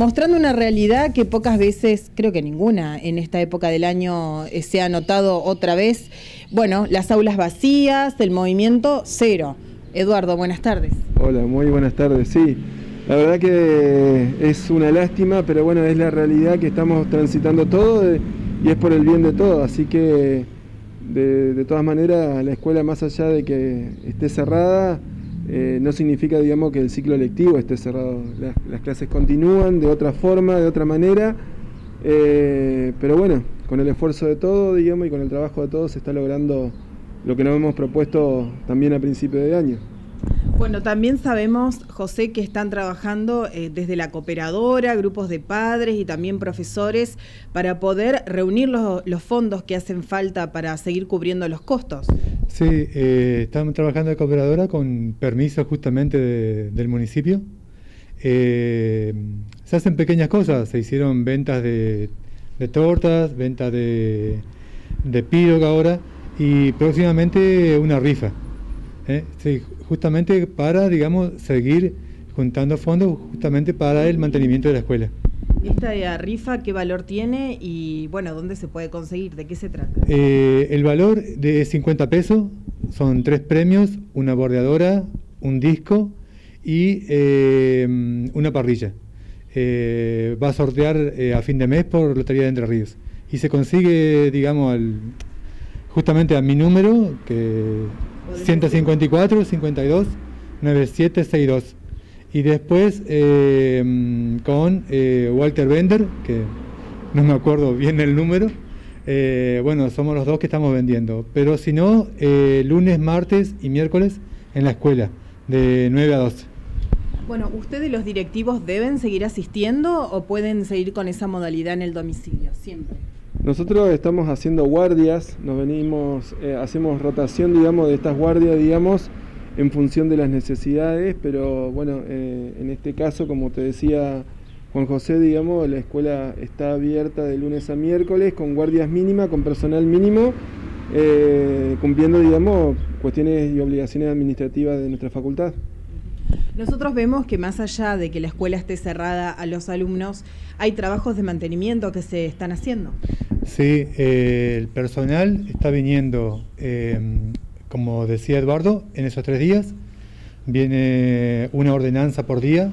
mostrando una realidad que pocas veces, creo que ninguna, en esta época del año eh, se ha notado otra vez. Bueno, las aulas vacías, el movimiento cero. Eduardo, buenas tardes. Hola, muy buenas tardes. Sí, la verdad que es una lástima, pero bueno, es la realidad que estamos transitando todo y es por el bien de todos. Así que de, todas maneras, la escuela, más allá de que esté cerrada, eh, no significa, digamos, que el ciclo lectivo esté cerrado. Las, clases continúan de otra forma, de otra manera, eh, pero bueno, con el esfuerzo de todos, digamos, y con el trabajo de todos se está logrando lo que nos hemos propuesto también a principio de año. Bueno, también sabemos, José, que están trabajando eh, desde la cooperadora, grupos de padres y también profesores para poder reunir los, fondos que hacen falta para seguir cubriendo los costos. Sí, eh, estamos trabajando de cooperadora con permiso justamente del municipio. Eh, se hacen pequeñas cosas, se hicieron ventas de, tortas, ventas de, de ahora y próximamente una rifa. Sí, justamente para, digamos, seguir juntando fondos justamente para el mantenimiento de la escuela. ¿Esta rifa qué valor tiene y, bueno, dónde se puede conseguir? ¿De qué se trata? Eh, el valor de 50 pesos, son tres premios, una bordeadora, un disco y eh, una parrilla. Eh, va a sortear a fin de mes por Lotería de Entre Ríos. Y se consigue, digamos, justamente a mi número, que 154, 52, 9762. Y después eh, con eh, Walter Bender, que no me acuerdo bien el número. Eh, bueno, somos los dos que estamos vendiendo. Pero si no, lunes, martes y miércoles en la escuela, de 9 a 12. Bueno, ¿ustedes los directivos deben seguir asistiendo o pueden seguir con esa modalidad en el domicilio? Siempre. Nosotros estamos haciendo guardias, nos venimos, eh, hacemos rotación, digamos, de estas guardias, digamos, en función de las necesidades, pero bueno, eh, en este caso, como te decía Juan José, digamos, la escuela está abierta de lunes a miércoles con guardias mínimas, con personal mínimo, eh, cumpliendo, digamos, cuestiones y obligaciones administrativas de nuestra facultad. Nosotros vemos que más allá de que la escuela esté cerrada a los alumnos, hay trabajos de mantenimiento que se están haciendo. Sí, eh, el personal está viniendo, como decía Eduardo, en esos tres días. Viene una ordenanza por día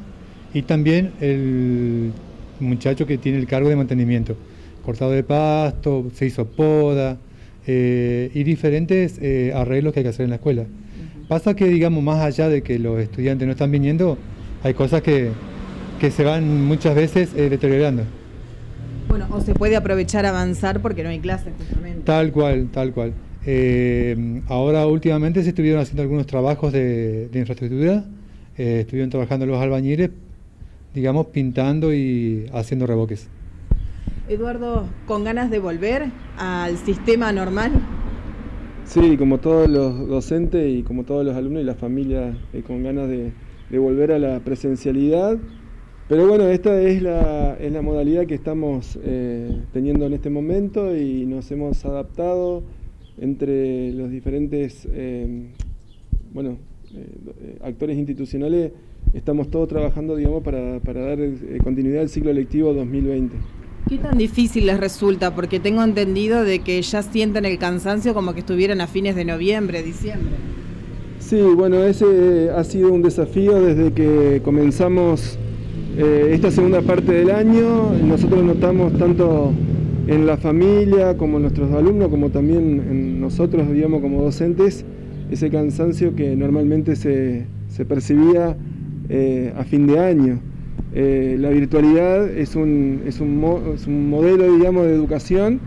y también el muchacho que tiene el cargo de mantenimiento. Cortado de pasto, se hizo poda eh, y diferentes eh, arreglos que hay que hacer en la escuela. Pasa que, digamos, más allá de que los estudiantes no están viniendo, hay cosas que, se van muchas veces eh, deteriorando. Bueno, o se puede aprovechar avanzar porque no hay clases justamente. Tal cual, tal cual. Eh, ahora últimamente se estuvieron haciendo algunos trabajos de, infraestructura, eh, estuvieron trabajando los albañiles, digamos, pintando y haciendo revoques. Eduardo, ¿con ganas de volver al sistema normal? Sí, como todos los docentes y como todos los alumnos y las familias eh, con ganas de, volver a la presencialidad. Pero bueno, esta es la, es la modalidad que estamos eh, teniendo en este momento y nos hemos adaptado entre los diferentes eh, bueno, actores institucionales. Estamos todos trabajando digamos, para, para dar continuidad al ciclo lectivo 2020. ¿Qué tan difícil les resulta? Porque tengo entendido de que ya sienten el cansancio como que estuvieran a fines de noviembre, diciembre. Sí, bueno, ese ha sido un desafío desde que comenzamos eh, esta segunda parte del año. Nosotros notamos tanto en la familia como nuestros alumnos, como también en nosotros, digamos, como docentes, ese cansancio que normalmente se, percibía eh, a fin de año. Eh, la virtualidad es un, es un, modelo, digamos, de educación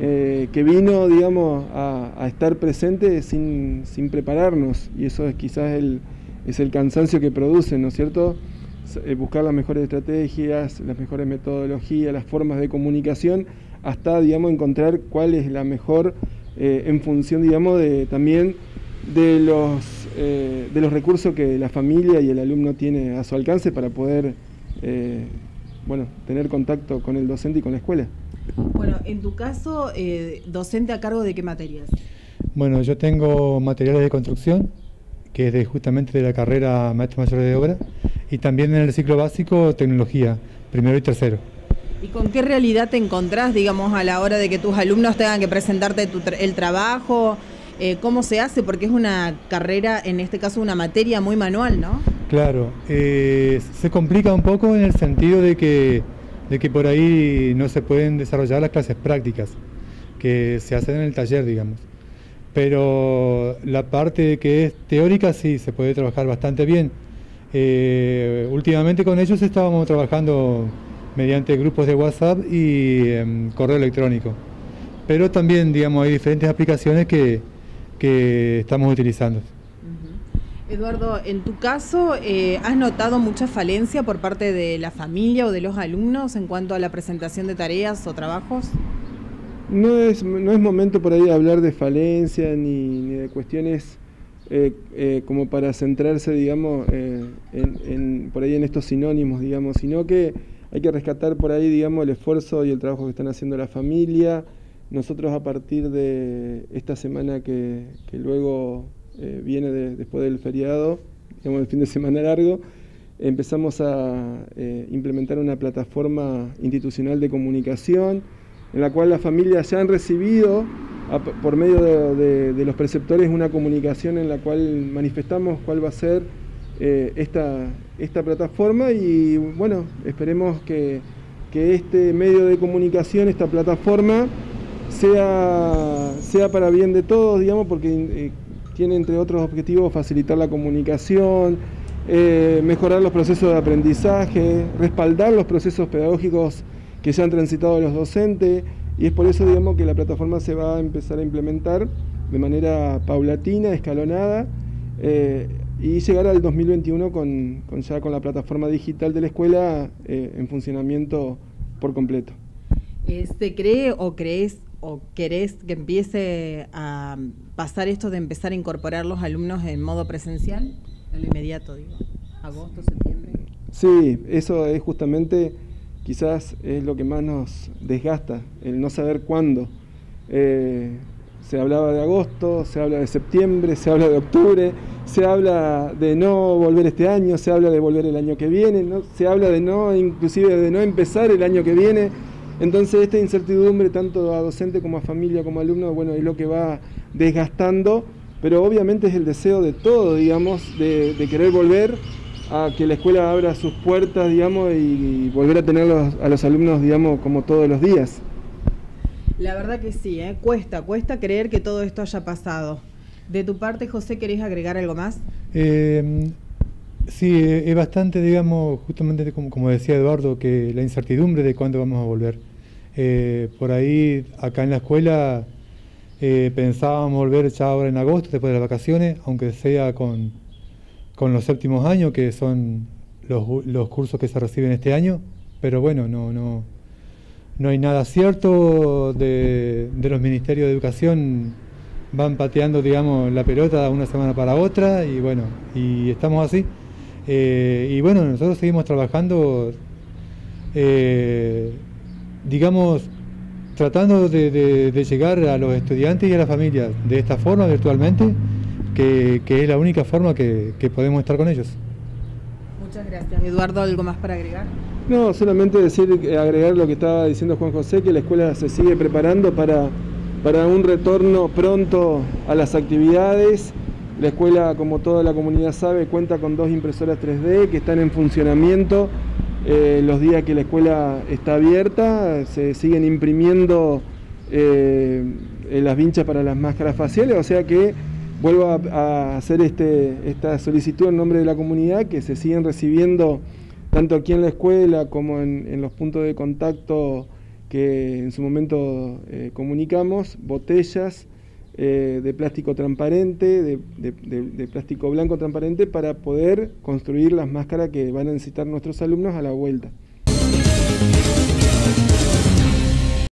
eh, que vino, digamos, a, estar presente sin, prepararnos y eso es quizás el, es el cansancio que produce, ¿no es cierto? Eh, buscar las mejores estrategias, las mejores metodologías, las formas de comunicación, hasta, digamos, encontrar cuál es la mejor en función, digamos, de también de los, de los recursos que la familia y el alumno tiene a su alcance para poder eh, bueno, tener contacto con el docente y con la escuela. Bueno, en tu caso, eh, docente a cargo de qué materias? Bueno, yo tengo materiales de construcción, que es de, justamente de la carrera Maestro Mayor de Obra, y también en el ciclo básico tecnología, primero y tercero. ¿Y con qué realidad te encontrás, digamos, a la hora de que tus alumnos tengan que presentarte el trabajo? Eh, ¿Cómo se hace? Porque es una carrera, en este caso una materia muy manual, ¿no? Claro, eh, se complica un poco en el sentido de que, de que por ahí no se pueden desarrollar las clases prácticas que se hacen en el taller, digamos. Pero la parte que es teórica sí, se puede trabajar bastante bien. Eh, últimamente con ellos estábamos trabajando mediante grupos de WhatsApp y em, correo electrónico. Pero también, digamos, hay diferentes aplicaciones que, estamos utilizando. Eduardo, en tu caso, eh, ¿has notado mucha falencia por parte de la familia o de los alumnos en cuanto a la presentación de tareas o trabajos? No es, no es momento por ahí de hablar de falencia ni, de cuestiones eh, eh, como para centrarse, digamos, en, por ahí en estos sinónimos, digamos, sino que hay que rescatar por ahí, digamos, el esfuerzo y el trabajo que están haciendo la familia. Nosotros a partir de esta semana que, luego eh, viene después del feriado, digamos, el fin de semana largo, empezamos a eh, implementar una plataforma institucional de comunicación en la cual las familias ya han recibido por medio de, los preceptores una comunicación en la cual manifestamos cuál va a ser eh, esta, esta plataforma y bueno, esperemos que, este medio de comunicación, esta plataforma, sea, sea para bien de todos, digamos, porque eh, tiene entre otros objetivos facilitar la comunicación, eh, mejorar los procesos de aprendizaje, respaldar los procesos pedagógicos que se han transitado los docentes y es por eso digamos que la plataforma se va a empezar a implementar de manera paulatina, escalonada, y llegar al 2021 con, ya con la plataforma digital de la escuela eh, en funcionamiento por completo. ¿Se cree o crees o querés que empiece a pasar esto de empezar a incorporar los alumnos en modo presencial? En lo inmediato, digo, agosto, septiembre. Sí, eso es justamente, quizás es lo que más nos desgasta, el no saber cuándo. Eh, se hablaba de agosto, se habla de septiembre, se habla de octubre, se habla de no volver este año, se habla de volver el año que viene, ¿no? se habla de no, inclusive de no empezar el año que viene. Entonces esta incertidumbre, tanto a docente como a familia, como a alumno, bueno, es lo que va desgastando, pero obviamente es el deseo de todo, digamos, de, querer volver a que la escuela abra sus puertas, digamos, y, volver a tener a los alumnos, digamos, como todos los días. La verdad que sí, ¿eh? cuesta, cuesta creer que todo esto haya pasado. De tu parte, José, ¿querés agregar algo más? Eh, sí, es bastante, digamos, justamente como, decía Eduardo, que la incertidumbre de cuándo vamos a volver. Eh, por ahí, acá en la escuela, eh, pensábamos volver ya ahora en agosto, después de las vacaciones, aunque sea con, con los séptimos años, que son los, los cursos que se reciben este año, pero bueno, no, no, no hay nada cierto de, los ministerios de educación. Van pateando digamos la pelota una semana para otra y bueno y estamos así. Eh, y bueno nosotros seguimos trabajando eh, digamos tratando de, llegar a los estudiantes y a las familias de esta forma virtualmente que, es la única forma que podemos estar con ellos. Muchas gracias. Eduardo algo más para agregar no, solamente decir, eh, agregar lo que estaba diciendo Juan José, que la escuela se sigue preparando para, para un retorno pronto a las actividades. La escuela, como toda la comunidad sabe, cuenta con dos impresoras 3D que están en funcionamiento eh, los días que la escuela está abierta. Se siguen imprimiendo eh, las vinchas para las máscaras faciales, o sea que vuelvo a, hacer este, esta solicitud en nombre de la comunidad, que se siguen recibiendo tanto aquí en la escuela como en, los puntos de contacto que en su momento eh, comunicamos, botellas eh, de plástico transparente, de, plástico blanco transparente, para poder construir las máscaras que van a necesitar nuestros alumnos a la vuelta.